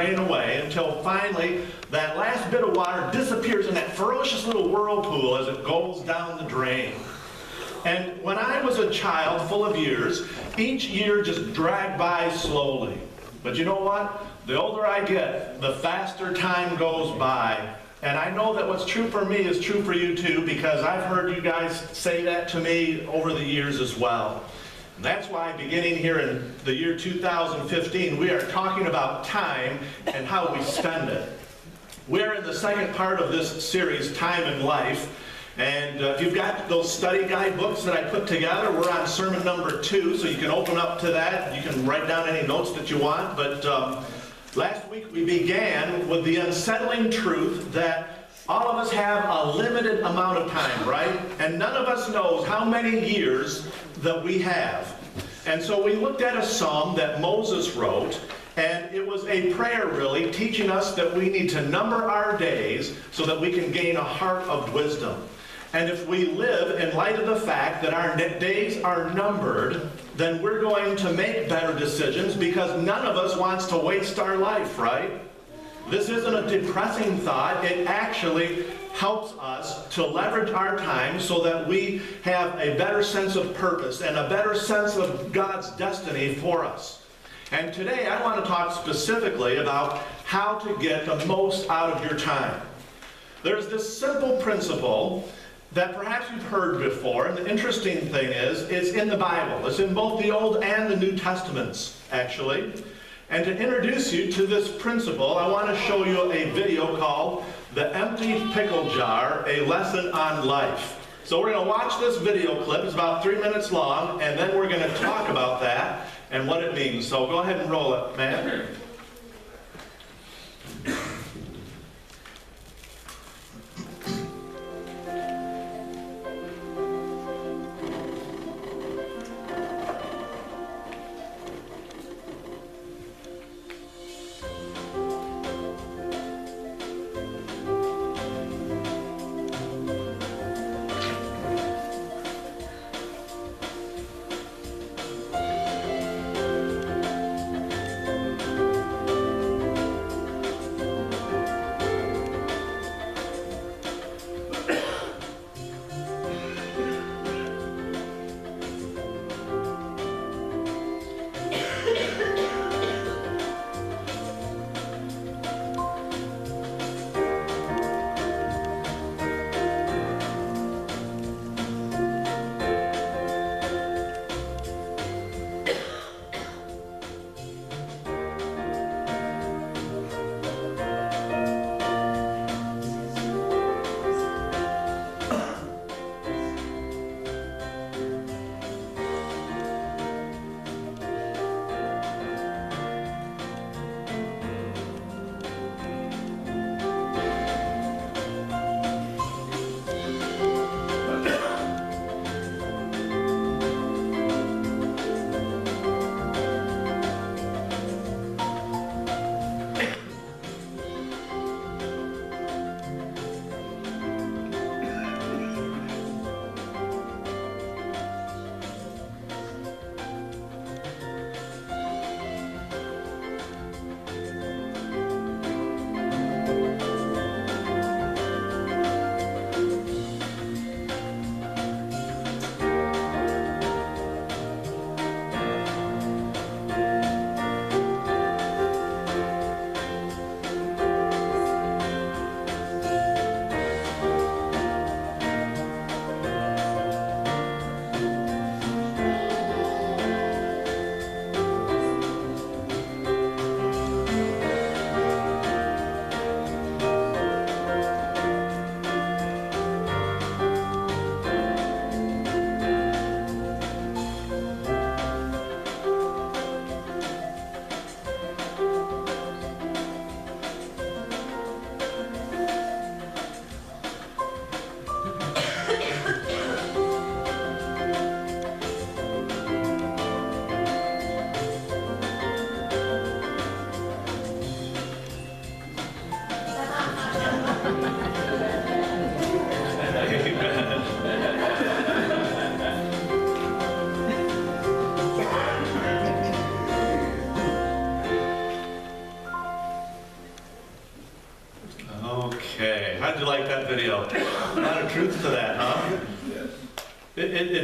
drain away until finally that last bit of water disappears in that ferocious little whirlpool as it goes down the drain. And when I was a child full of years, each year just dragged by slowly. But you know what? The older I get, the faster time goes by. And I know that what's true for me is true for you too, because I've heard you guys say that to me over the years as well. That's why beginning here in the year 2015, we are talking about time and how we spend it. We're in the second part of this series, Time and Life. And uh, if you've got those study guide books that I put together, we're on sermon number two, so you can open up to that. You can write down any notes that you want. But um, last week we began with the unsettling truth that all of us have a limited amount of time, right? And none of us knows how many years that we have. And so we looked at a psalm that Moses wrote, and it was a prayer, really, teaching us that we need to number our days so that we can gain a heart of wisdom. And if we live in light of the fact that our days are numbered, then we're going to make better decisions because none of us wants to waste our life, right? This isn't a depressing thought. It actually helps us to leverage our time so that we have a better sense of purpose and a better sense of God's destiny for us. And today I want to talk specifically about how to get the most out of your time. There's this simple principle that perhaps you've heard before, and the interesting thing is, it's in the Bible. It's in both the Old and the New Testaments, actually. And to introduce you to this principle, I want to show you a video called The Empty Pickle Jar, A Lesson on Life. So we're going to watch this video clip. It's about three minutes long, and then we're going to talk about that and what it means. So go ahead and roll it, man.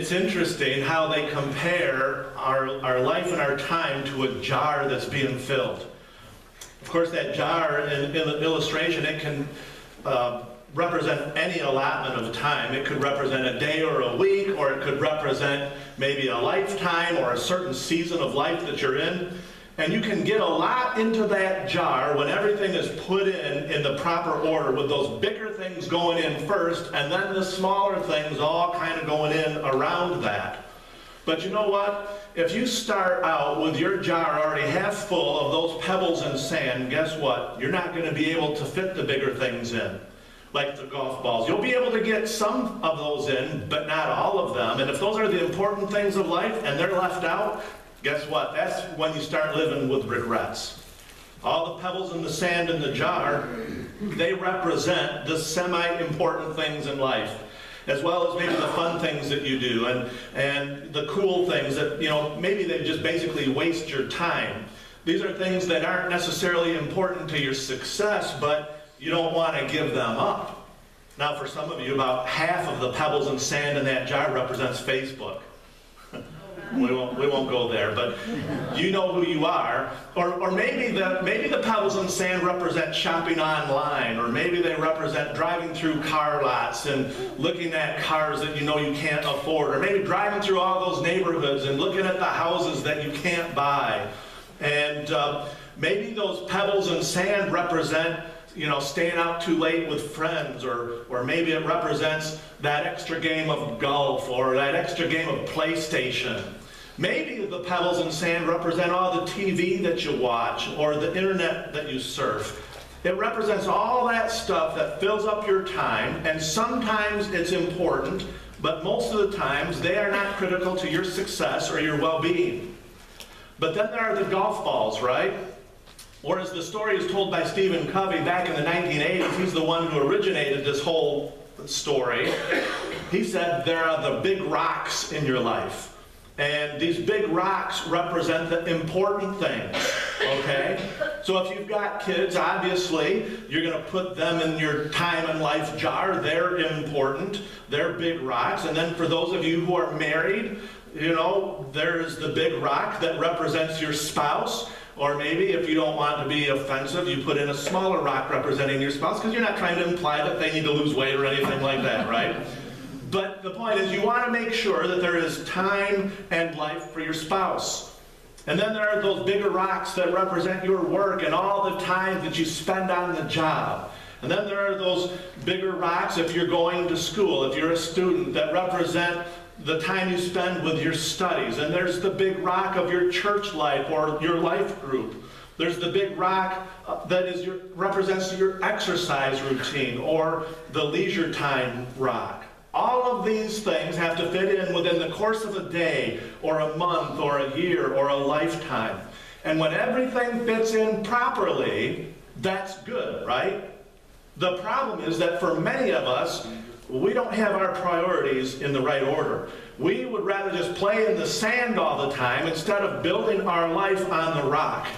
It's interesting how they compare our, our life and our time to a jar that's being filled. Of course, that jar in, in illustration, it can uh, represent any allotment of time. It could represent a day or a week, or it could represent maybe a lifetime or a certain season of life that you're in. And you can get a lot into that jar when everything is put in in the proper order with those bigger things going in first and then the smaller things all kind of going in around that. But you know what? If you start out with your jar already half full of those pebbles and sand, guess what? You're not going to be able to fit the bigger things in, like the golf balls. You'll be able to get some of those in, but not all of them. And if those are the important things of life and they're left out, guess what? That's when you start living with regrets. All the pebbles and the sand in the jar, they represent the semi-important things in life as well as maybe the fun things that you do and, and the cool things that, you know, maybe they just basically waste your time. These are things that aren't necessarily important to your success, but you don't want to give them up. Now, for some of you, about half of the pebbles and sand in that jar represents Facebook. We won't, we won't go there, but you know who you are. Or, or maybe, the, maybe the pebbles and sand represent shopping online, or maybe they represent driving through car lots and looking at cars that you know you can't afford, or maybe driving through all those neighborhoods and looking at the houses that you can't buy. And uh, maybe those pebbles and sand represent you know, staying out too late with friends, or, or maybe it represents that extra game of golf or that extra game of PlayStation. Maybe the pebbles and sand represent all the TV that you watch or the internet that you surf. It represents all that stuff that fills up your time, and sometimes it's important, but most of the times they are not critical to your success or your well being. But then there are the golf balls, right? Or as the story is told by Stephen Covey back in the 1980s, he's the one who originated this whole story. He said, There are the big rocks in your life. And these big rocks represent the important things, okay? So if you've got kids, obviously, you're going to put them in your time and life jar. They're important. They're big rocks. And then for those of you who are married, you know, there's the big rock that represents your spouse. Or maybe if you don't want to be offensive, you put in a smaller rock representing your spouse because you're not trying to imply that they need to lose weight or anything like that, right? But the point is you want to make sure that there is time and life for your spouse. And then there are those bigger rocks that represent your work and all the time that you spend on the job. And then there are those bigger rocks if you're going to school, if you're a student, that represent the time you spend with your studies. And there's the big rock of your church life or your life group. There's the big rock uh, that is your, represents your exercise routine or the leisure time rock. All of these things have to fit in within the course of a day or a month or a year or a lifetime. And when everything fits in properly, that's good, right? The problem is that for many of us, we don't have our priorities in the right order. We would rather just play in the sand all the time instead of building our life on the rock.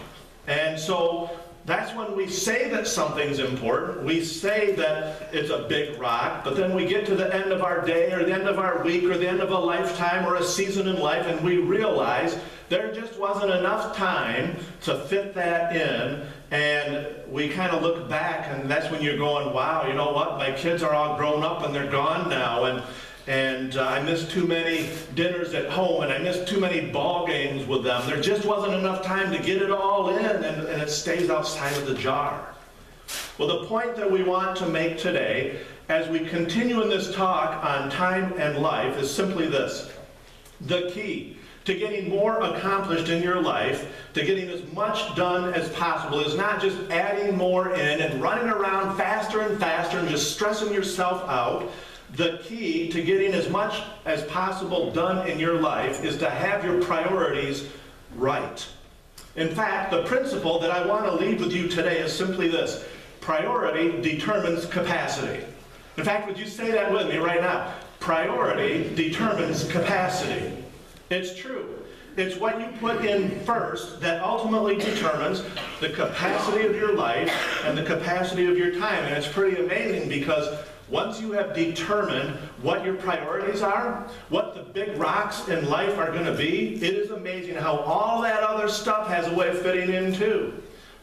And so that's when we say that something's important. We say that it's a big rock, but then we get to the end of our day or the end of our week or the end of a lifetime or a season in life and we realize there just wasn't enough time to fit that in and we kind of look back, and that's when you're going, wow, you know what? My kids are all grown up and they're gone now. And, and uh, I missed too many dinners at home, and I missed too many ball games with them. There just wasn't enough time to get it all in, and, and it stays outside of the jar. Well, the point that we want to make today, as we continue in this talk on time and life, is simply this the key to getting more accomplished in your life, to getting as much done as possible, is not just adding more in and running around faster and faster and just stressing yourself out. The key to getting as much as possible done in your life is to have your priorities right. In fact, the principle that I want to leave with you today is simply this priority determines capacity. In fact, would you say that with me right now? Priority determines capacity. It's true. It's what you put in first that ultimately determines the capacity of your life and the capacity of your time. And it's pretty amazing because once you have determined what your priorities are, what the big rocks in life are going to be, it is amazing how all that other stuff has a way of fitting in too.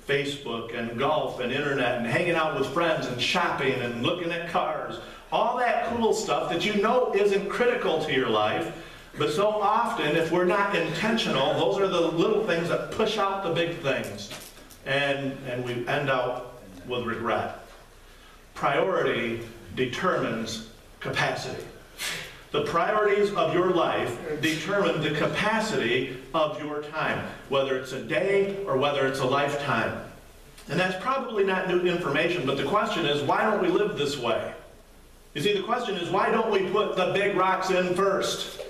Facebook and golf and internet and hanging out with friends and shopping and looking at cars. All that cool stuff that you know isn't critical to your life. But so often, if we're not intentional, those are the little things that push out the big things. And, and we end up with regret. Priority determines capacity. The priorities of your life determine the capacity of your time, whether it's a day or whether it's a lifetime. And that's probably not new information, but the question is, why don't we live this way? You see, the question is, why don't we put the big rocks in first?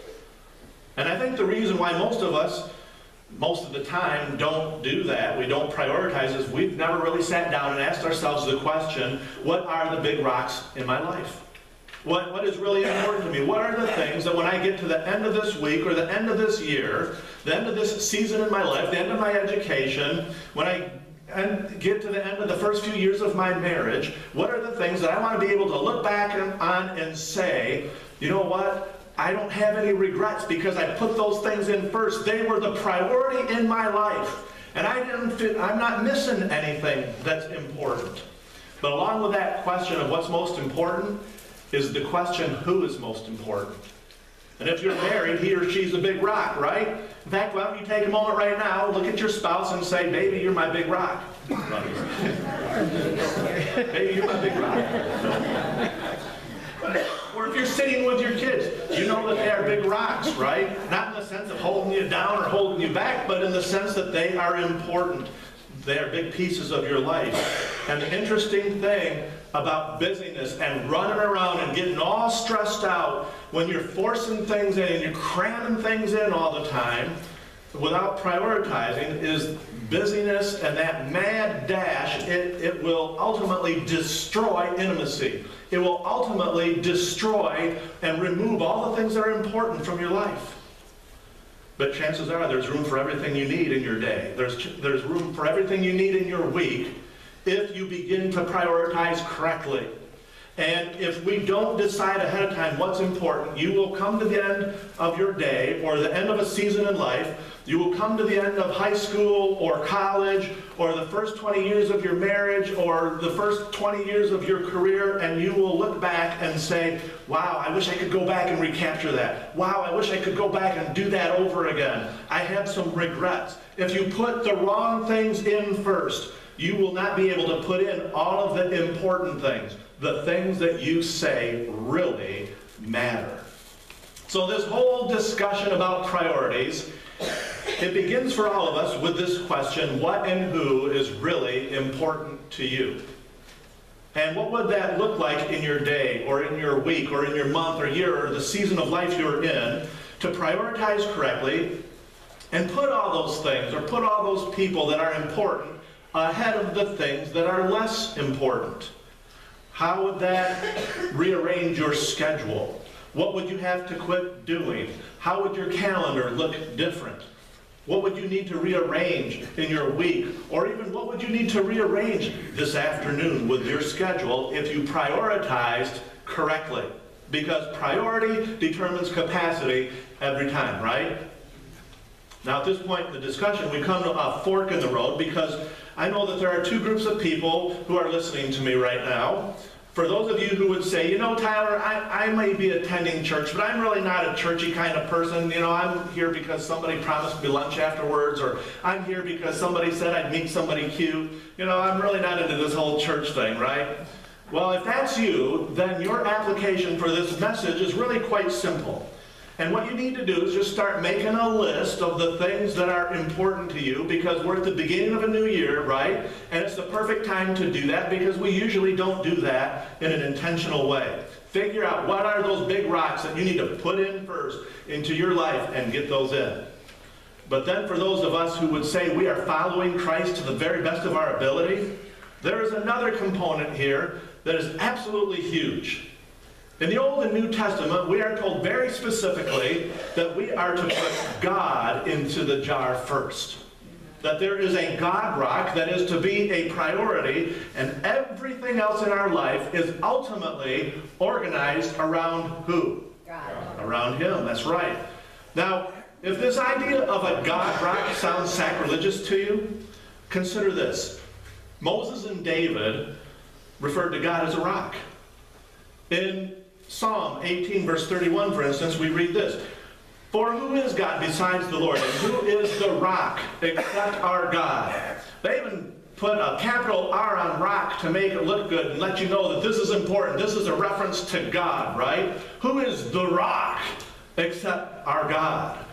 And I think the reason why most of us, most of the time, don't do that, we don't prioritize, is we've never really sat down and asked ourselves the question, what are the big rocks in my life? What, what is really important to me? What are the things that when I get to the end of this week or the end of this year, the end of this season in my life, the end of my education, when I and get to the end of the first few years of my marriage, what are the things that I want to be able to look back on and say, you know what? I don't have any regrets because I put those things in first. They were the priority in my life. And I didn't fit, I'm not missing anything that's important. But along with that question of what's most important is the question who is most important. And if you're married, he or she's a big rock, right? In fact, why don't you take a moment right now, look at your spouse and say, baby, you're my big rock. baby, you're my big rock. You're sitting with your kids, you know that they are big rocks, right? Not in the sense of holding you down or holding you back, but in the sense that they are important. They are big pieces of your life. And the interesting thing about busyness and running around and getting all stressed out when you're forcing things in and you're cramming things in all the time without prioritizing is busyness and that mad dash, it, it will ultimately destroy intimacy. It will ultimately destroy and remove all the things that are important from your life. But chances are there's room for everything you need in your day. There's, there's room for everything you need in your week if you begin to prioritize correctly. And if we don't decide ahead of time what's important, you will come to the end of your day or the end of a season in life. You will come to the end of high school or college or the first 20 years of your marriage or the first 20 years of your career, and you will look back and say, Wow, I wish I could go back and recapture that. Wow, I wish I could go back and do that over again. I have some regrets. If you put the wrong things in first, you will not be able to put in all of the important things, the things that you say really matter. So this whole discussion about priorities, it begins for all of us with this question, what and who is really important to you? And what would that look like in your day, or in your week, or in your month, or year, or the season of life you're in, to prioritize correctly and put all those things, or put all those people that are important ahead of the things that are less important. How would that rearrange your schedule? What would you have to quit doing? How would your calendar look different? What would you need to rearrange in your week? Or even what would you need to rearrange this afternoon with your schedule if you prioritized correctly? Because priority determines capacity every time, right? Now at this point in the discussion, we come to a fork in the road because I know that there are two groups of people who are listening to me right now. For those of you who would say, you know, Tyler, I, I may be attending church, but I'm really not a churchy kind of person. You know, I'm here because somebody promised me lunch afterwards, or I'm here because somebody said I'd meet somebody cute. You know, I'm really not into this whole church thing, right? Well, if that's you, then your application for this message is really quite simple. And what you need to do is just start making a list of the things that are important to you because we're at the beginning of a new year, right? And it's the perfect time to do that because we usually don't do that in an intentional way. Figure out what are those big rocks that you need to put in first into your life and get those in. But then for those of us who would say we are following Christ to the very best of our ability, there is another component here that is absolutely huge. In the Old and New Testament, we are told very specifically that we are to put God into the jar first. that there is a God rock that is to be a priority, and everything else in our life is ultimately organized around who? God. Around Him, that's right. Now, if this idea of a God rock sounds sacrilegious to you, consider this. Moses and David referred to God as a rock. In Psalm 18, verse 31, for instance, we read this For who is God besides the Lord? And who is the rock except our God? They even put a capital R on rock to make it look good and let you know that this is important. This is a reference to God, right? Who is the rock except our God?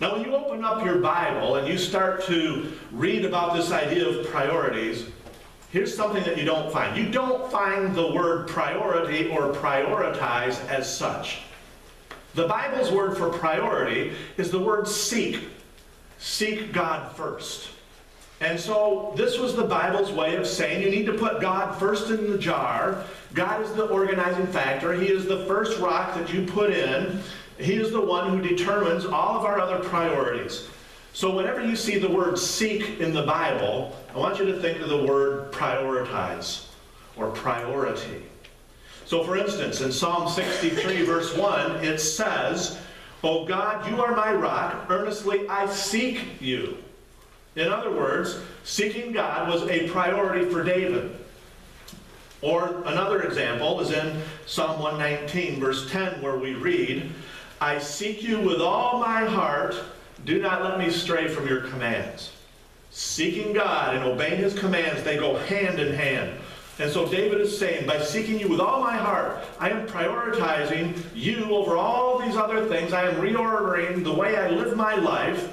Now, when you open up your Bible and you start to read about this idea of priorities, here's something that you don't find. You don't find the word priority or prioritize as such. The Bible's word for priority is the word seek. Seek God first. And so this was the Bible's way of saying you need to put God first in the jar. God is the organizing factor. He is the first rock that you put in. He is the one who determines all of our other priorities. So whenever you see the word seek in the Bible, I want you to think of the word prioritize or priority. So for instance, in Psalm 63 verse 1, it says, O God, you are my rock, earnestly I seek you. In other words, seeking God was a priority for David. Or another example is in Psalm 119 verse 10 where we read, I seek you with all my heart. Do not let me stray from your commands. Seeking God and obeying his commands, they go hand in hand. And so David is saying, by seeking you with all my heart, I am prioritizing you over all these other things. I am reordering the way I live my life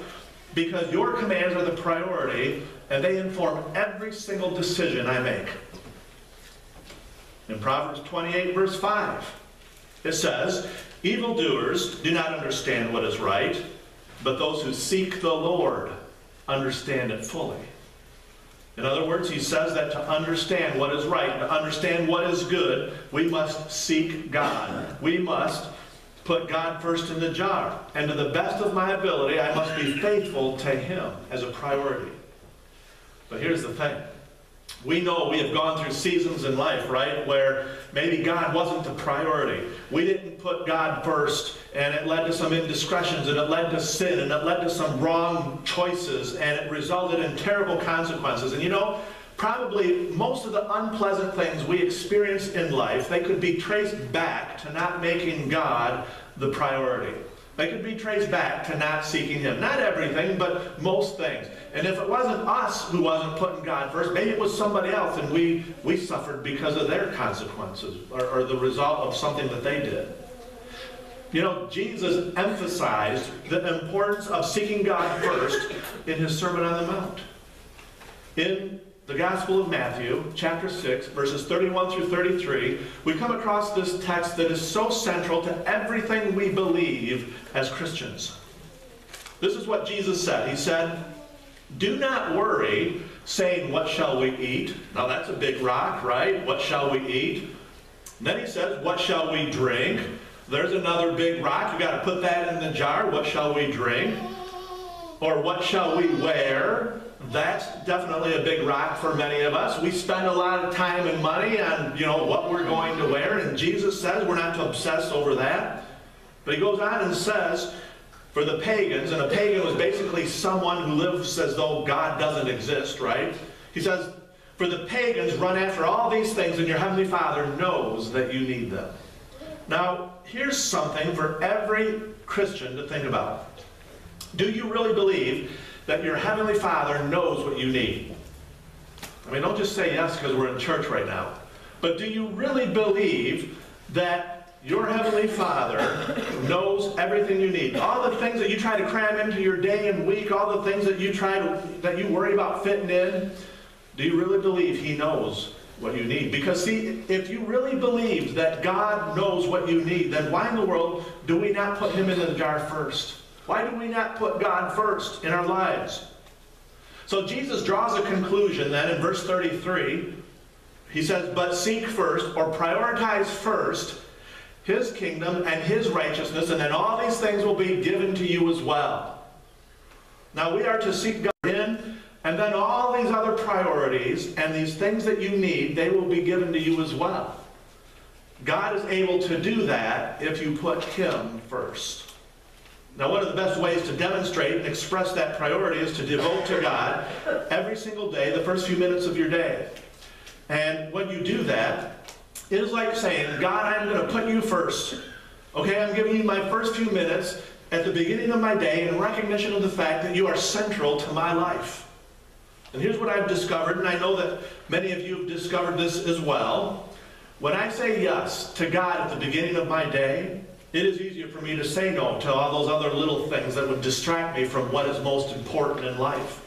because your commands are the priority and they inform every single decision I make. In Proverbs 28, verse 5, it says, Evildoers do not understand what is right, but those who seek the Lord understand it fully. In other words, he says that to understand what is right, to understand what is good, we must seek God. We must put God first in the jar. And to the best of my ability, I must be faithful to him as a priority. But here's the thing we know we have gone through seasons in life, right, where maybe God wasn't the priority. We didn't put God first, and it led to some indiscretions, and it led to sin, and it led to some wrong choices, and it resulted in terrible consequences. And you know, probably most of the unpleasant things we experience in life, they could be traced back to not making God the priority. They could be traced back to not seeking Him. Not everything, but most things. And if it wasn't us who wasn't putting God first, maybe it was somebody else and we, we suffered because of their consequences or, or the result of something that they did. You know, Jesus emphasized the importance of seeking God first in his Sermon on the Mount. In the Gospel of Matthew, chapter 6, verses 31 through 33, we come across this text that is so central to everything we believe as Christians. This is what Jesus said. He said, Do not worry, saying, What shall we eat? Now that's a big rock, right? What shall we eat? And then he says, What shall we drink? There's another big rock. You got to put that in the jar. What shall we drink? Or what shall we wear? That's definitely a big rock for many of us. We spend a lot of time and money on, you know, what we're going to wear, and Jesus says we're not to obsess over that. But he goes on and says, for the pagans, and a pagan was basically someone who lives as though God doesn't exist, right? He says, for the pagans, run after all these things, and your heavenly Father knows that you need them. Now, here's something for every Christian to think about. Do you really believe that your Heavenly Father knows what you need? I mean, don't just say yes because we're in church right now. But do you really believe that your Heavenly Father knows everything you need? All the things that you try to cram into your day and week, all the things that you try to, that you worry about fitting in, do you really believe He knows what you need. Because see, if you really believe that God knows what you need, then why in the world do we not put him in the jar first? Why do we not put God first in our lives? So Jesus draws a conclusion then in verse 33. He says, But seek first, or prioritize first, his kingdom and his righteousness, and then all these things will be given to you as well. Now we are to seek God in and then all these other priorities and these things that you need, they will be given to you as well. God is able to do that if you put Him first. Now, one of the best ways to demonstrate and express that priority is to devote to God every single day, the first few minutes of your day. And when you do that, it is like saying, God, I'm going to put you first. Okay, I'm giving you my first few minutes at the beginning of my day in recognition of the fact that you are central to my life. And here's what I've discovered, and I know that many of you have discovered this as well. When I say yes to God at the beginning of my day, it is easier for me to say no to all those other little things that would distract me from what is most important in life.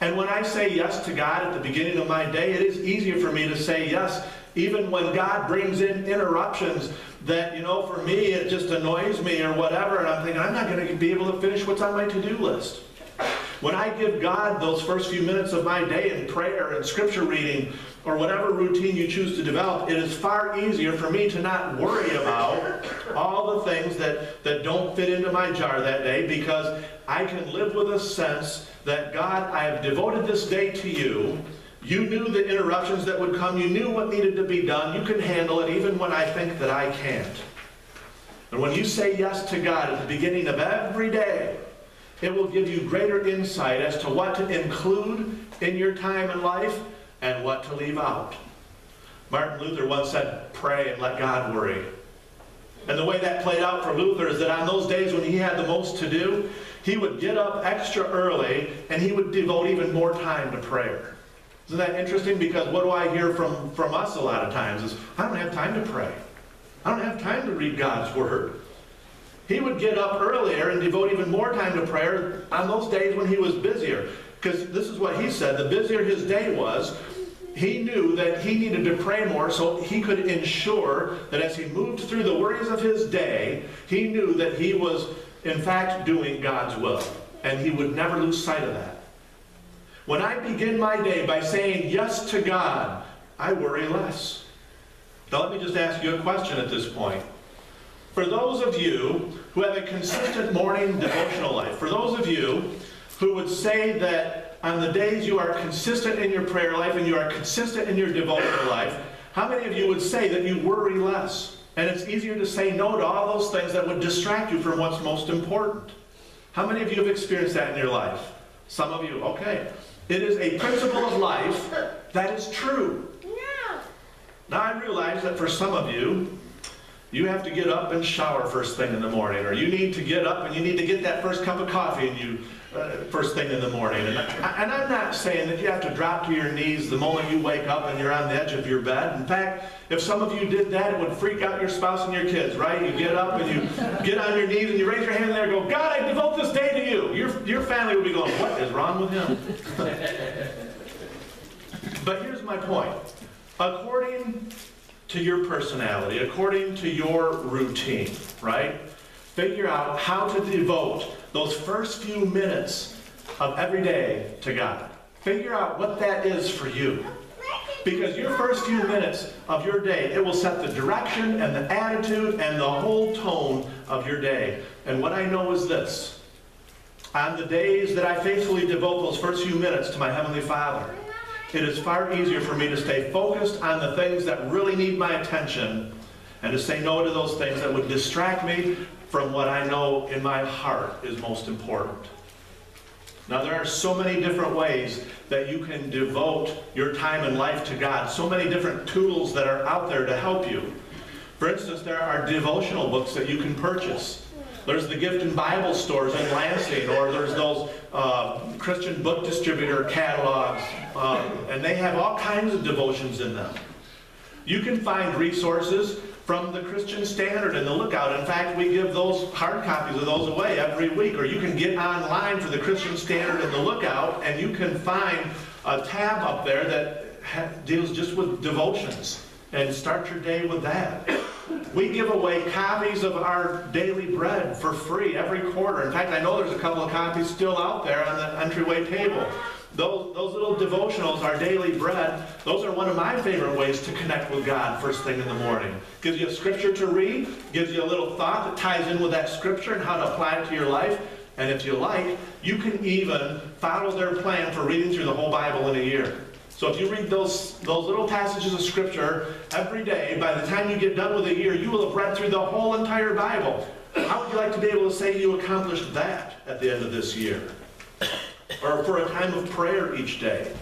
And when I say yes to God at the beginning of my day, it is easier for me to say yes even when God brings in interruptions that, you know, for me it just annoys me or whatever, and I'm thinking, I'm not going to be able to finish what's on my to-do list. When I give God those first few minutes of my day in prayer and scripture reading or whatever routine you choose to develop, it is far easier for me to not worry about all the things that, that don't fit into my jar that day because I can live with a sense that God, I have devoted this day to you. You knew the interruptions that would come. You knew what needed to be done. You can handle it even when I think that I can't. And when you say yes to God at the beginning of every day, it will give you greater insight as to what to include in your time in life and what to leave out. Martin Luther once said, pray and let God worry. And the way that played out for Luther is that on those days when he had the most to do, he would get up extra early and he would devote even more time to prayer. Isn't that interesting? Because what do I hear from, from us a lot of times is, I don't have time to pray. I don't have time to read God's Word. He would get up earlier and devote even more time to prayer on those days when he was busier. Because this is what he said the busier his day was, he knew that he needed to pray more so he could ensure that as he moved through the worries of his day, he knew that he was, in fact, doing God's will. And he would never lose sight of that. When I begin my day by saying yes to God, I worry less. Now, let me just ask you a question at this point. For those of you who have a consistent morning devotional life, for those of you who would say that on the days you are consistent in your prayer life and you are consistent in your devotional life, how many of you would say that you worry less? And it's easier to say no to all those things that would distract you from what's most important. How many of you have experienced that in your life? Some of you, okay. It is a principle of life that is true. Now I realize that for some of you, you have to get up and shower first thing in the morning, or you need to get up and you need to get that first cup of coffee and you uh, first thing in the morning. And, I, and I'm not saying that you have to drop to your knees the moment you wake up and you're on the edge of your bed. In fact, if some of you did that, it would freak out your spouse and your kids, right? You get up and you get on your knees and you raise your hand there and go, God, I devote this day to you. Your, your family would be going, what is wrong with him? but here's my point. According to your personality, according to your routine, right? Figure out how to devote those first few minutes of every day to God. Figure out what that is for you. Because your first few minutes of your day, it will set the direction and the attitude and the whole tone of your day. And what I know is this. On the days that I faithfully devote those first few minutes to my Heavenly Father, it is far easier for me to stay focused on the things that really need my attention and to say no to those things that would distract me from what I know in my heart is most important. Now, there are so many different ways that you can devote your time and life to God, so many different tools that are out there to help you. For instance, there are devotional books that you can purchase. There's the gift and Bible stores in Lansing, or there's those uh, Christian book distributor catalogs, uh, and they have all kinds of devotions in them. You can find resources from the Christian Standard and the Lookout. In fact, we give those hard copies of those away every week. Or you can get online for the Christian Standard and the Lookout, and you can find a tab up there that deals just with devotions. And start your day with that. We give away copies of our daily bread for free every quarter. In fact, I know there's a couple of copies still out there on the entryway table. Those, those little devotionals, our daily bread, those are one of my favorite ways to connect with God first thing in the morning. Gives you a scripture to read, gives you a little thought that ties in with that scripture and how to apply it to your life. And if you like, you can even follow their plan for reading through the whole Bible in a year. So if you read those, those little passages of Scripture every day, by the time you get done with a year, you will have read through the whole entire Bible. How would you like to be able to say you accomplished that at the end of this year? Or for a time of prayer each day.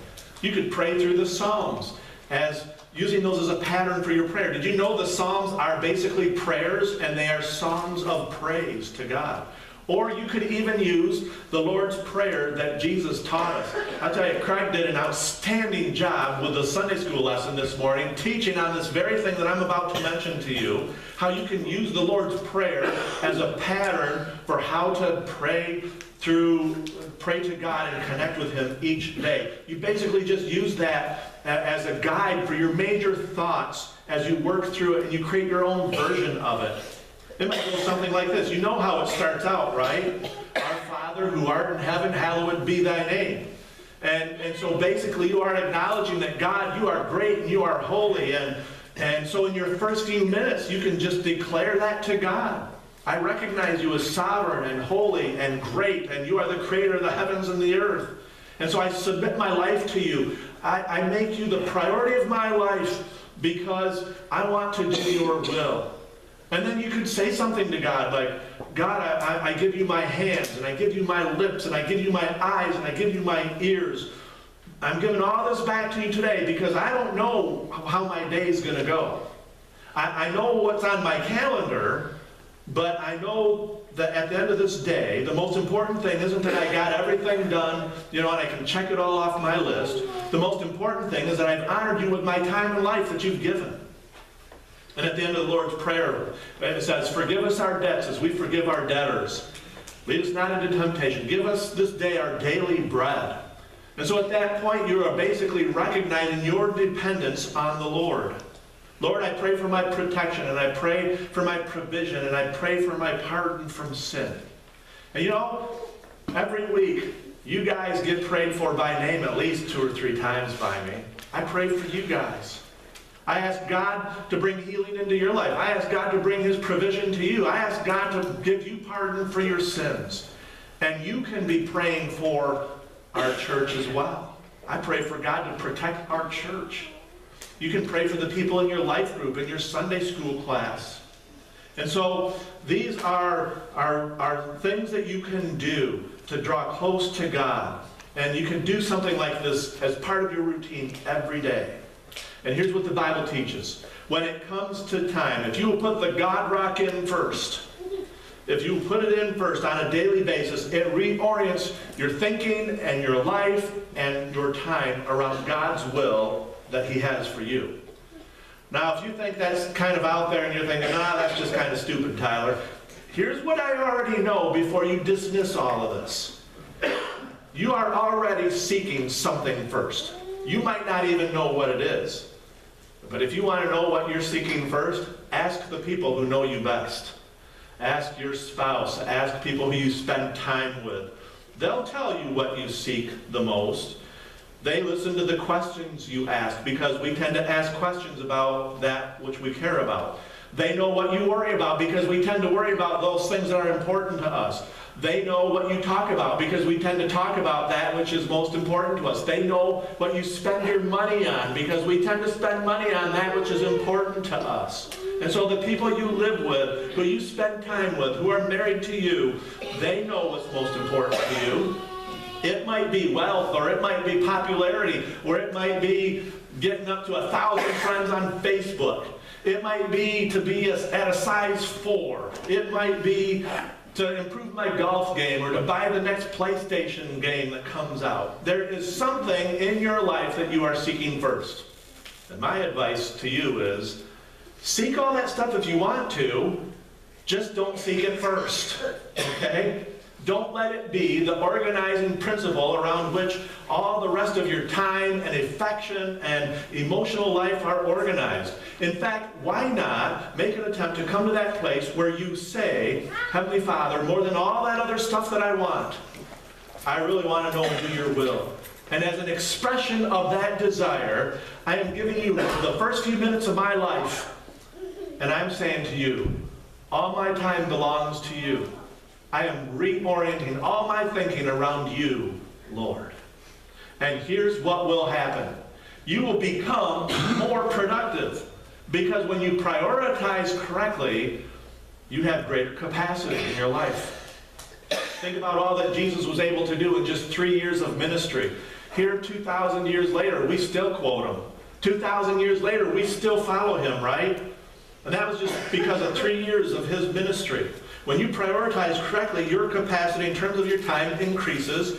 You could pray through the Psalms as using those as a pattern for your prayer. Did you know the Psalms are basically prayers and they are songs of praise to God? Or you could even use the Lord's Prayer that Jesus taught us. I'll tell you, Craig did an outstanding job with the Sunday school lesson this morning, teaching on this very thing that I'm about to mention to you how you can use the Lord's Prayer as a pattern for how to pray through, pray to God and connect with Him each day. You basically just use that as a guide for your major thoughts as you work through it and you create your own version of it. It might go something like this. You know how it starts out, right? Our Father who art in heaven, hallowed be thy name. And, and so basically you are acknowledging that God, you are great and you are holy. And, and so in your first few minutes, you can just declare that to God. I recognize you as sovereign and holy and great, and you are the creator of the heavens and the earth. And so I submit my life to you. I, I make you the priority of my life because I want to do your will. And then you could say something to God like, God, I, I, give you my hands, and I give you my lips, and I give you my eyes, and I give you my ears. I'm giving all this back to you today because I don't know how my day is going to go. I, I know what's on my calendar, but I know that at the end of this day, the most important thing isn't that I got everything done, you know, and I can check it all off my list. The most important thing is that I've honored you with my time and life that you've given. And at the end of the Lord's Prayer, it says, Forgive us our debts as we forgive our debtors. Lead us not into temptation. Give us this day our daily bread. And so at that point, you are basically recognizing your dependence on the Lord. Lord, I pray for my protection, and I pray for my provision, and I pray for my pardon from sin. And you know, every week, you guys get prayed for by name at least two or three times by me. I pray for you guys. I ask God to bring healing into your life. I ask God to bring His provision to you. I ask God to give you pardon for your sins. And you can be praying for our church as well. I pray for God to protect our church. You can pray for the people in your life group, in your Sunday school class. And so these are, are, are things that you can do to draw close to God. And you can do something like this as part of your routine every day. And here's what the Bible teaches. When it comes to time, if you will put the God rock in first, if you put it in first on a daily basis, it reorients your thinking and your life and your time around God's will that He has for you. Now, if you think that's kind of out there and you're thinking, ah, that's just kind of stupid, Tyler, here's what I already know before you dismiss all of this. You are already seeking something first. You might not even know what it is. But if you want to know what you're seeking first, ask the people who know you best. Ask your spouse. Ask people who you spend time with. They'll tell you what you seek the most. They listen to the questions you ask because we tend to ask questions about that which we care about. They know what you worry about because we tend to worry about those things that are important to us. They know what you talk about because we tend to talk about that which is most important to us. They know what you spend your money on because we tend to spend money on that which is important to us. And so the people you live with, who you spend time with, who are married to you, they know what's most important to you. It might be wealth, or it might be popularity, or it might be getting up to a thousand friends on Facebook. It might be to be at a size four. It might be to improve my golf game or to buy the next PlayStation game that comes out. There is something in your life that you are seeking first. And my advice to you is seek all that stuff if you want to, just don't seek it first. Okay? Don't let it be the organizing principle around which all the rest of your time and affection and emotional life are organized. In fact, why not make an attempt to come to that place where you say, Heavenly Father, more than all that other stuff that I want, I really want to know and do your will. And as an expression of that desire, I am giving you the first few minutes of my life, and I'm saying to you, all my time belongs to you. I am reorienting all my thinking around you, Lord. And here's what will happen. You will become more productive. Because when you prioritize correctly, you have greater capacity in your life. Think about all that Jesus was able to do in just three years of ministry. Here, 2,000 years later, we still quote him. 2,000 years later, we still follow him, right? And that was just because of three years of his ministry. When you prioritize correctly, your capacity in terms of your time increases.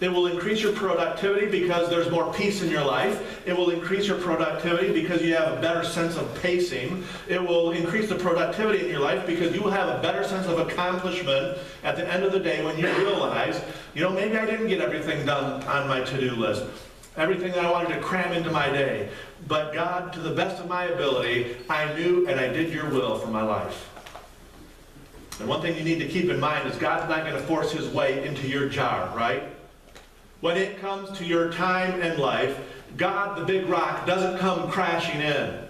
It will increase your productivity because there's more peace in your life. It will increase your productivity because you have a better sense of pacing. It will increase the productivity in your life because you will have a better sense of accomplishment at the end of the day when you realize, you know, maybe I didn't get everything done on my to-do list. Everything that I wanted to cram into my day. But God, to the best of my ability, I knew and I did your will for my life. And one thing you need to keep in mind is God's not going to force his way into your jar, right? When it comes to your time and life, God, the big rock, doesn't come crashing in.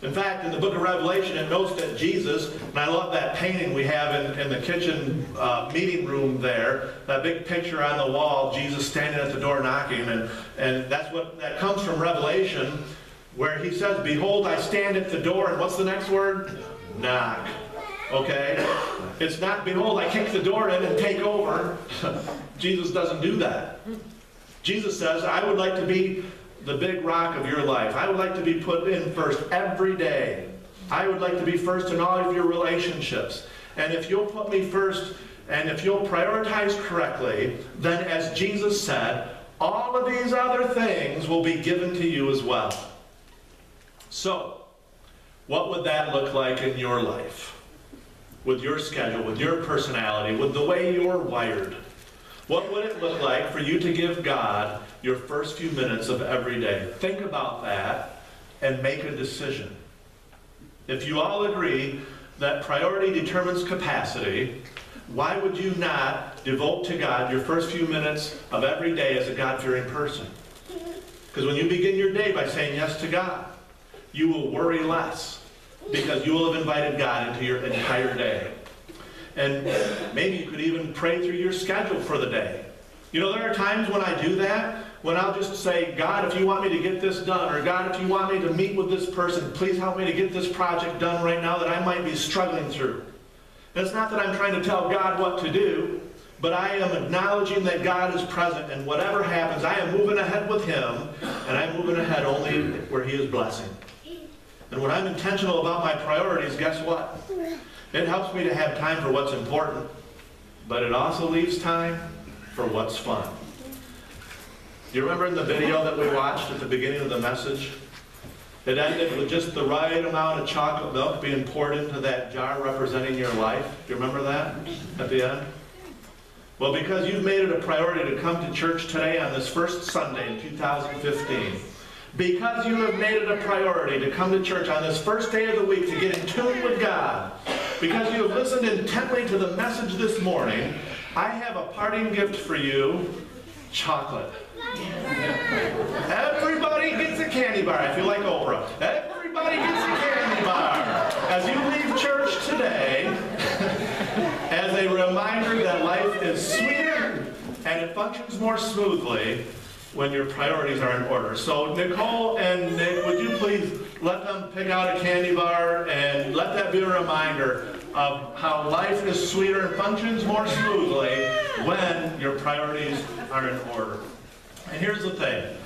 In fact, in the book of Revelation, it notes that Jesus, and I love that painting we have in, in the kitchen uh, meeting room there, that big picture on the wall, Jesus standing at the door knocking, and, and that's what that comes from Revelation, where he says, Behold, I stand at the door, and what's the next word? Knock. Okay? It's not, behold, I kick the door in and take over. Jesus doesn't do that. Jesus says, I would like to be the big rock of your life. I would like to be put in first every day. I would like to be first in all of your relationships. And if you'll put me first, and if you'll prioritize correctly, then as Jesus said, all of these other things will be given to you as well. So, what would that look like in your life? With your schedule, with your personality, with the way you're wired? What would it look like for you to give God your first few minutes of every day? Think about that and make a decision. If you all agree that priority determines capacity, why would you not devote to God your first few minutes of every day as a God-fearing person? Because when you begin your day by saying yes to God, you will worry less because you will have invited God into your entire day. And maybe you could even pray through your schedule for the day. You know, there are times when I do that, when I'll just say, God, if you want me to get this done, or God, if you want me to meet with this person, please help me to get this project done right now that I might be struggling through. And it's not that I'm trying to tell God what to do, but I am acknowledging that God is present, and whatever happens, I am moving ahead with Him, and I'm moving ahead only where He is blessing. And when I'm intentional about my priorities, guess what? It helps me to have time for what's important, but it also leaves time for what's fun. Do you remember in the video that we watched at the beginning of the message? It ended with just the right amount of chocolate milk being poured into that jar representing your life. Do you remember that at the end? Well, because you've made it a priority to come to church today on this first Sunday in 2015, because you have made it a priority to come to church on this first day of the week to get in tune with God, because you have listened intently to the message this morning, I have a parting gift for you, chocolate. Everybody gets a candy bar. I feel like Oprah. Everybody gets a candy bar. As you leave church today, as a reminder that life is sweeter and it functions more smoothly when your priorities are in order. So Nicole and Nick, would you please let them pick out a candy bar and let that be a reminder of how life is sweeter and functions more smoothly when your priorities are in order. And here's the thing.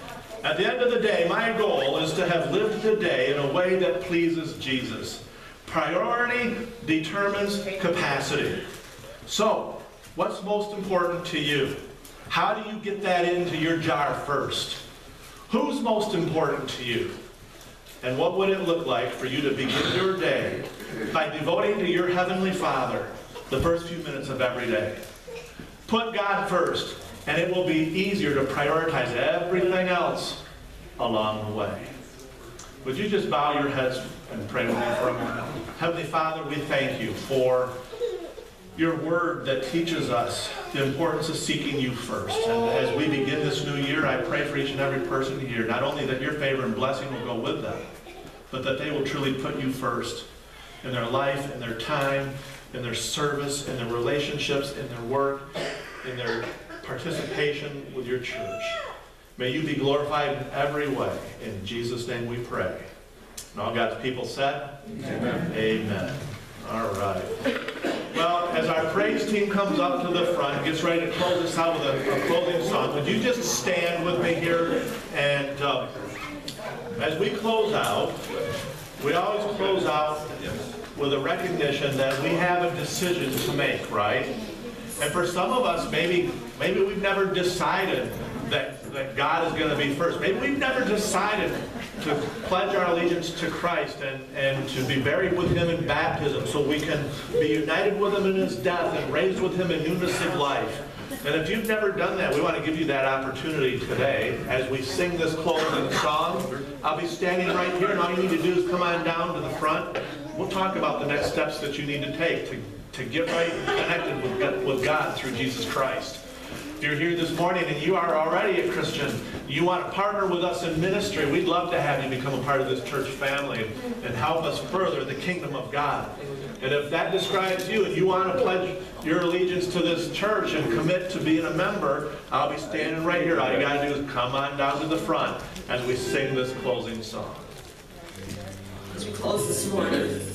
At the end of the day, my goal is to have lived the day in a way that pleases Jesus. Priority determines capacity. So, what's most important to you? How do you get that into your jar first? Who's most important to you? And what would it look like for you to begin your day by devoting to your Heavenly Father the first few minutes of every day? Put God first, and it will be easier to prioritize everything else along the way. Would you just bow your heads and pray with me for a moment? Heavenly Father, we thank you for your word that teaches us the importance of seeking you first. And as we begin this new year, I pray for each and every person here, not only that your favor and blessing will go with them, but that they will truly put you first in their life, in their time, in their service, in their relationships, in their work, in their participation with your church. May you be glorified in every way. In Jesus' name we pray. And all God's people said? Amen. Amen. All right. Well, as our praise team comes up to the front, gets ready to close us out with a, a closing song, would you just stand with me here? And uh, as we close out, we always close out with a recognition that we have a decision to make, right? And for some of us, maybe, maybe we've never decided that, that God is going to be first. Maybe we've never decided to pledge our allegiance to Christ and, and to be buried with Him in baptism so we can be united with Him in His death and raised with Him in newness of life. And if you've never done that, we want to give you that opportunity today as we sing this closing song. I'll be standing right here, and all you need to do is come on down to the front. We'll talk about the next steps that you need to take to, to get right and connected with with God through Jesus Christ. You're here this morning and you are already a Christian, you want to partner with us in ministry, we'd love to have you become a part of this church family and help us further the kingdom of God. And if that describes you and you want to pledge your allegiance to this church and commit to being a member, I'll be standing right here. All you got to do is come on down to the front as we sing this closing song. As we close this morning,